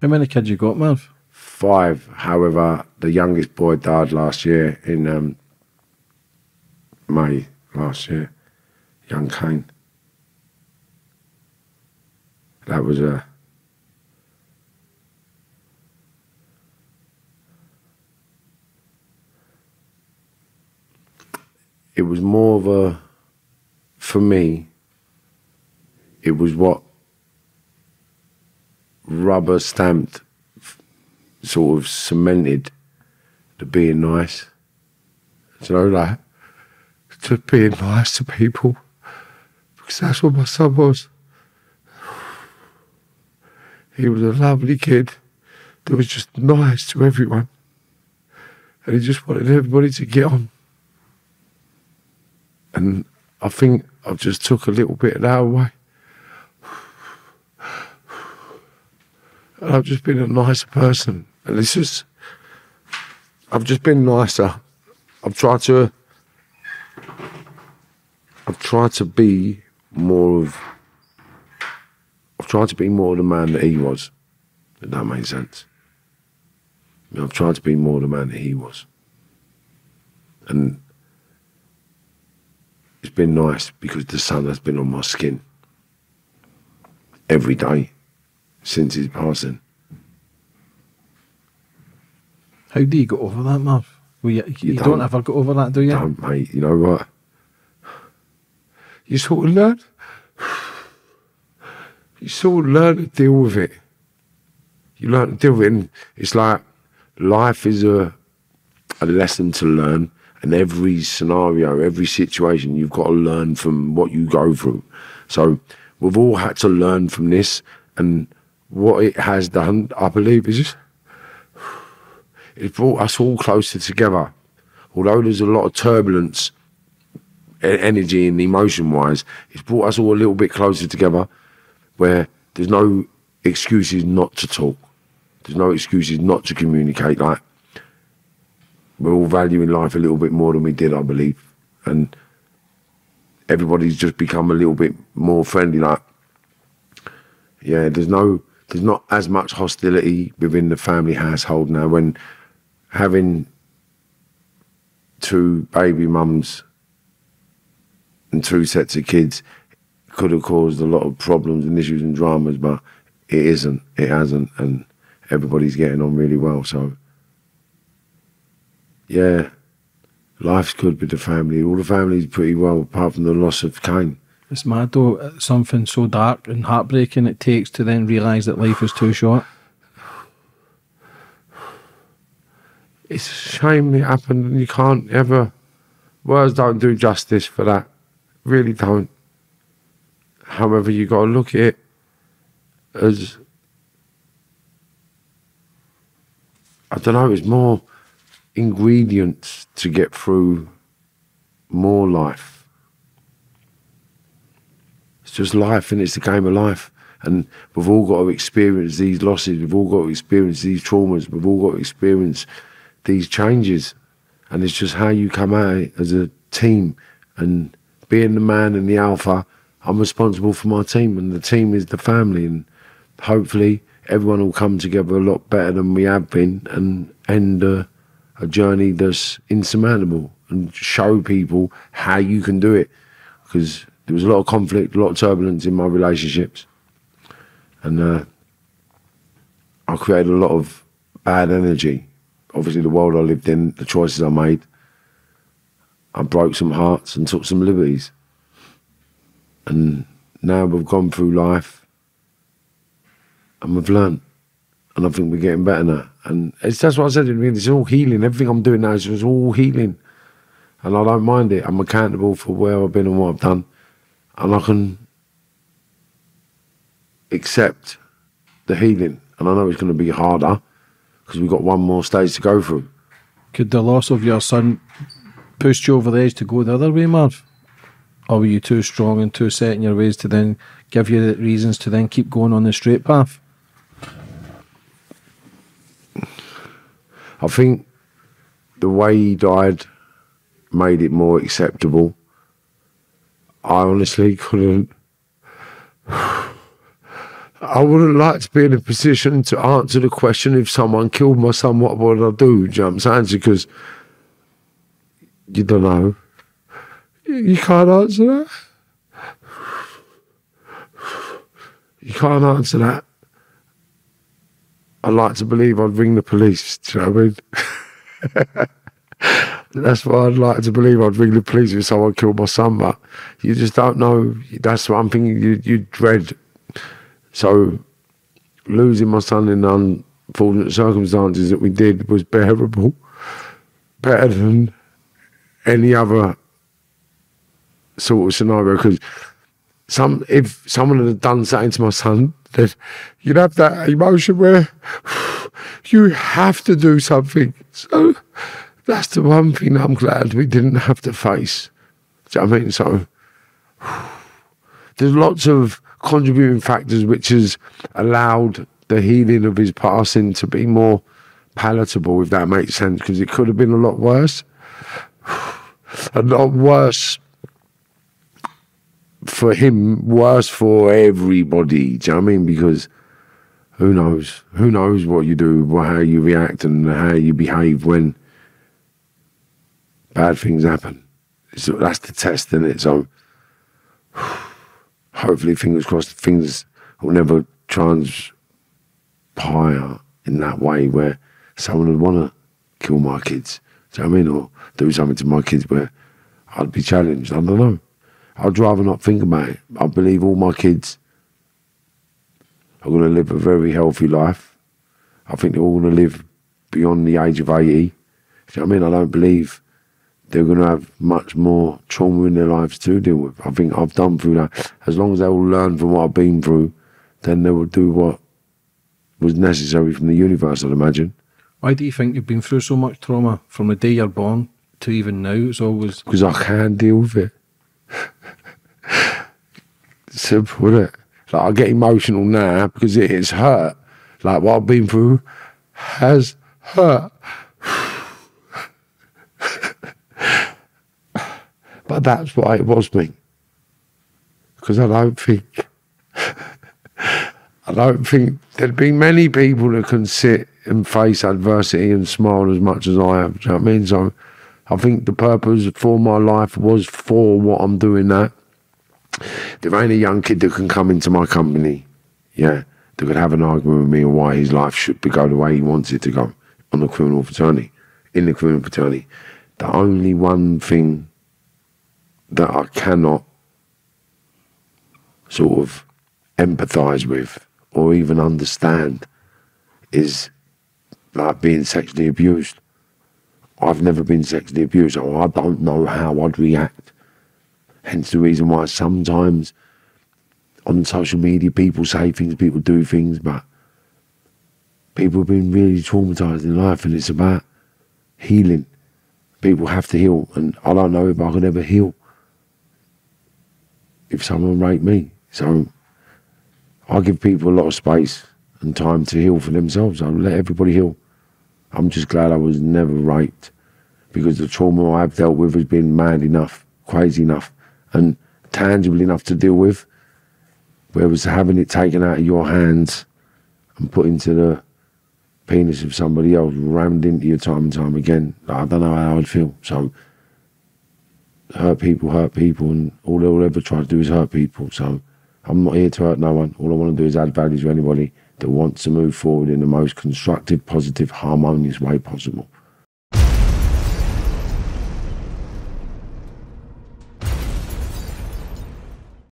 How many kids you got, Marv? Five. However, the youngest boy died last year in um, May last year. Young Kane. That was a. It was more of a. For me, it was what rubber stamped, sort of cemented to being nice. You know, like just being nice to people. Because that's what my son was. He was a lovely kid that was just nice to everyone. And he just wanted everybody to get on. And I think I just took a little bit of that away. I've just been a nicer person. And it's just, I've just been nicer. I've tried to, I've tried to be more of, I've tried to be more of the man that he was, if that makes sense. I mean, I've tried to be more of the man that he was. And it's been nice because the sun has been on my skin every day since his passing. How do you get over that, Marv? Well, you, you, don't, don't. ever get over that, do you? Don't, mate. You know what? You sort of learn. You sort of learn to deal with it. You learn to deal with it, and it's like life is a a lesson to learn, and every scenario, every situation, you've got to learn from what you go through. So we've all had to learn from this, and what it has done, I believe, is it's brought us all closer together. Although there's a lot of turbulence, energy and emotion wise, it's brought us all a little bit closer together where there's no excuses not to talk. There's no excuses not to communicate. Like, we're all valuing life a little bit more than we did, I believe. And everybody's just become a little bit more friendly. Like, yeah, there's no, there's not as much hostility within the family household now when having two baby mums and two sets of kids could have caused a lot of problems and issues and dramas, but it isn't. It hasn't, and everybody's getting on really well. So, yeah, life's good with the family. All the family's pretty well, apart from the loss of Kane. It's mad though, something so dark and heartbreaking it takes to then realise that life is too short. It's a shame it happened, and you can't ever. Words don't do justice for that. Really don't. However, you got to look at it as I don't know. It's more ingredients to get through more life. It's just life, and it's the game of life. And we've all got to experience these losses. We've all got to experience these traumas. We've all got to experience these changes. And it's just how you come out as a team. And being the man and the alpha, I'm responsible for my team, and the team is the family. And hopefully, everyone will come together a lot better than we have been and end a, a journey that's insurmountable and show people how you can do it. Because there was a lot of conflict, a lot of turbulence in my relationships. And uh, I created a lot of bad energy. Obviously, the world I lived in, the choices I made, I broke some hearts and took some liberties. And now we've gone through life and we've learned. And I think we're getting better now. And it's that's what I said to me. It's all healing. Everything I'm doing now is all healing. And I don't mind it. I'm accountable for where I've been and what I've done. And I can accept the healing. And I know it's going to be harder because we've got one more stage to go through. Could the loss of your son push you over the edge to go the other way, Marv? Or were you too strong and too set in your ways to then give you the reasons to then keep going on the straight path? I think the way he died made it more acceptable. I honestly couldn't. I wouldn't like to be in a position to answer the question if someone killed my son, what would I do? Do you know what I'm saying? Because you don't know. You can't answer that. You can't answer that. I'd like to believe I'd ring the police. Do you know what I mean? That's what I'd like to believe. I'd really police if someone killed my son, but you just don't know. That's one thing you, you dread. So losing my son in unfortunate circumstances that we did was bearable, better than any other sort of scenario. Because some, if someone had done something to my son, then you'd have that emotion where you have to do something. So that's the one thing I'm glad we didn't have to face. Do you know I mean? So there's lots of contributing factors which has allowed the healing of his passing to be more palatable, if that makes sense, because it could have been a lot worse. a lot worse for him, worse for everybody. Do you know what I mean? Because who knows? Who knows what you do, how you react, and how you behave when bad things happen. That's the test, isn't it? So hopefully, fingers crossed, things will never transpire in that way where someone would want to kill my kids. Do you know what I mean? Or do something to my kids where I'd be challenged. I don't know. I'd rather not think about it. I believe all my kids are going to live a very healthy life. I think they're all going to live beyond the age of 80. Do you know what I mean? I don't believe they're going to have much more trauma in their lives to deal with. I think I've done through that. As long as they all learn from what I've been through, then they will do what was necessary from the universe, I'd imagine. Why do you think you've been through so much trauma from the day you're born to even now? It's always because I can't deal with it. Simple, isn't it? Like I get emotional now because it is hurt. Like what I've been through has hurt. That's why it was me. Because I don't think I don't think there'd be many people that can sit and face adversity and smile as much as I have. You know I mean? So I think the purpose for my life was for what I'm doing now. There ain't a young kid that can come into my company, yeah, that could have an argument with me on why his life should be go the way he wants it to go on the criminal fraternity, in the criminal fraternity. The only one thing that I cannot sort of empathize with or even understand is like being sexually abused. I've never been sexually abused, so I don't know how I'd react. Hence the reason why sometimes on social media people say things, people do things, but people have been really traumatized in life and it's about healing. People have to heal, and I don't know if I could ever heal if someone raped me. So I give people a lot of space and time to heal for themselves. I let everybody heal. I'm just glad I was never raped because the trauma I've dealt with has been mad enough, crazy enough, and tangible enough to deal with. Whereas having it taken out of your hands and put into the penis of somebody else, rammed into you time and time again, I don't know how I'd feel. So, hurt people, hurt people, and all they'll ever try to do is hurt people. So, I'm not here to hurt no one. All I want to do is add value to anybody that wants to move forward in the most constructive, positive, harmonious way possible.